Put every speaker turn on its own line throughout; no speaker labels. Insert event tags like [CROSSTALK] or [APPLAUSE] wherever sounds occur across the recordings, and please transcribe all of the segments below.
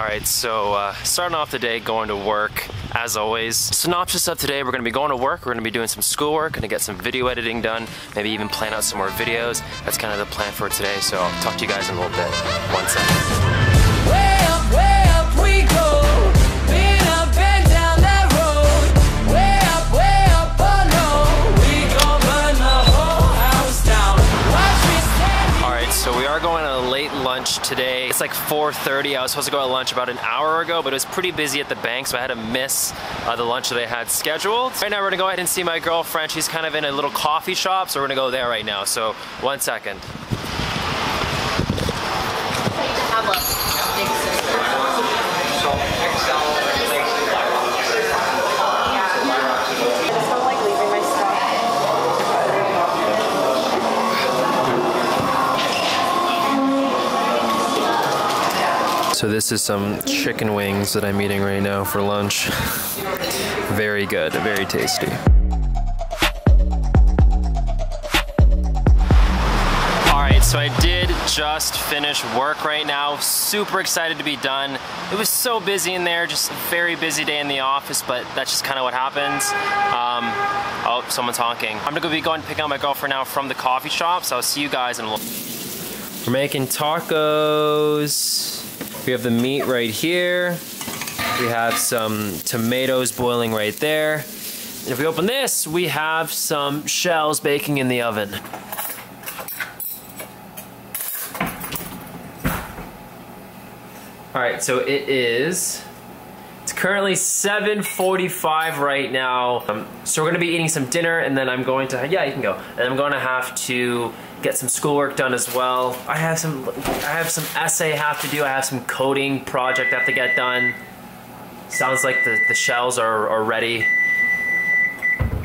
Alright, so uh, starting off the day going to work, as always. Synopsis of today, we're gonna be going to work, we're gonna be doing some schoolwork, gonna get some video editing done, maybe even plan out some more videos. That's kind of the plan for today, so I'll talk to you guys in a little bit. One second. Late lunch today. It's like 4.30. I was supposed to go to lunch about an hour ago, but it was pretty busy at the bank, so I had to miss uh, the lunch that I had scheduled. Right now we're gonna go ahead and see my girlfriend. She's kind of in a little coffee shop, so we're gonna go there right now. So one second. So this is some chicken wings that I'm eating right now for lunch. [LAUGHS] very good, very tasty. So I did just finish work right now. Super excited to be done. It was so busy in there, just a very busy day in the office, but that's just kind of what happens. Um, oh, someone's honking. I'm gonna go be going picking up my girlfriend now from the coffee shop, so I'll see you guys in a little We're making tacos. We have the meat right here. We have some tomatoes boiling right there. If we open this, we have some shells baking in the oven. All right, so it is. Currently 7:45 right now. Um, so we're gonna be eating some dinner, and then I'm going to yeah, you can go. And I'm to have to get some schoolwork done as well. I have some I have some essay I have to do. I have some coding project I have to get done. Sounds like the the shells are are ready.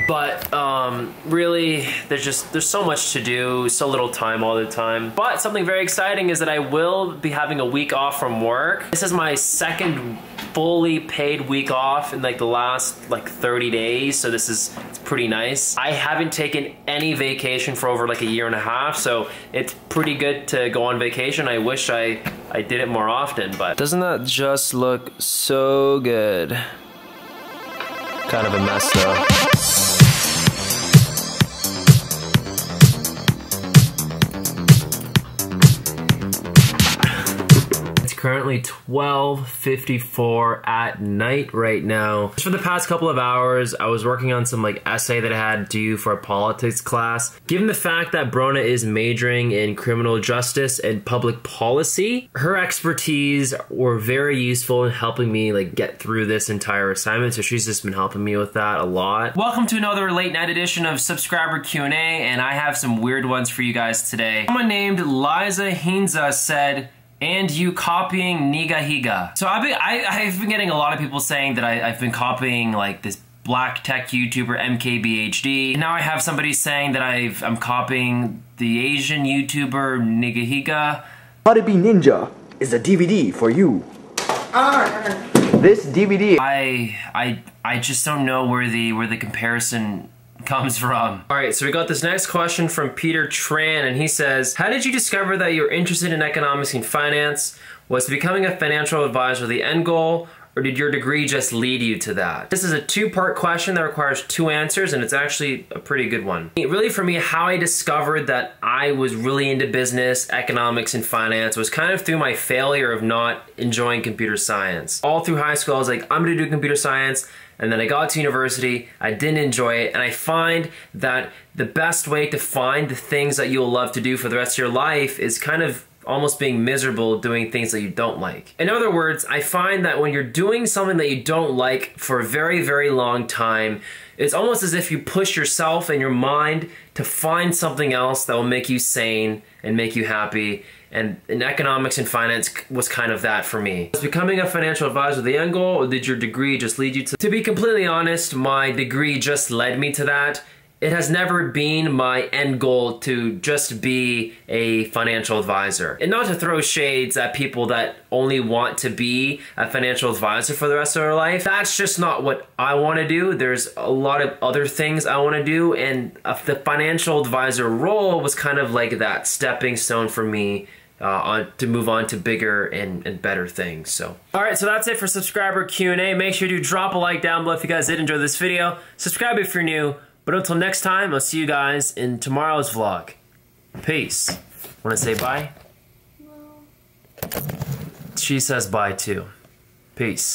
But um, really, there's just there's so much to do, so little time all the time. But something very exciting is that I will be having a week off from work. This is my second fully paid week off in like the last like 30 days, so this is it's pretty nice. I haven't taken any vacation for over like a year and a half, so it's pretty good to go on vacation. I wish I I did it more often, but doesn't that just look so good? Kind of a mess though. Currently 12:54 at night right now. Just For the past couple of hours, I was working on some like essay that I had due for a politics class. Given the fact that Brona is majoring in criminal justice and public policy, her expertise were very useful in helping me like get through this entire assignment. So she's just been helping me with that a lot. Welcome to another late night edition of Subscriber Q&A and I have some weird ones for you guys today. Someone named Liza Hinza said, and you copying Nigahiga. So I've been, I, I've been getting a lot of people saying that I, I've been copying like this black tech YouTuber MKBHD. Now I have somebody saying that I've, I'm copying the Asian YouTuber Nigahiga.
How to Be Ninja is a DVD for you. Ah. This DVD
I I I just don't know where the where the comparison comes from. All right, so we got this next question from Peter Tran, and he says, "How did you discover that you're interested in economics and finance? Was becoming a financial advisor the end goal?" Or did your degree just lead you to that? This is a two-part question that requires two answers, and it's actually a pretty good one. Really, for me, how I discovered that I was really into business, economics, and finance was kind of through my failure of not enjoying computer science. All through high school, I was like, I'm gonna do computer science. And then I got to university, I didn't enjoy it, and I find that the best way to find the things that you'll love to do for the rest of your life is kind of almost being miserable doing things that you don't like. In other words, I find that when you're doing something that you don't like for a very, very long time, it's almost as if you push yourself and your mind to find something else that will make you sane and make you happy. And in economics and finance was kind of that for me. Was becoming a financial advisor the end goal, or did your degree just lead you to? To be completely honest, my degree just led me to that it has never been my end goal to just be a financial advisor. And not to throw shades at people that only want to be a financial advisor for the rest of their life. That's just not what I want to do. There's a lot of other things I want to do, and uh, the financial advisor role was kind of like that stepping stone for me uh, on to move on to bigger and, and better things. So, all right, so that's it for subscriber Q and A. Make sure to drop a like down below if you guys did enjoy this video. Subscribe if you're new. But until next time, I'll see you guys in tomorrow's vlog. Peace. Want to say bye? No. She says bye too. Peace.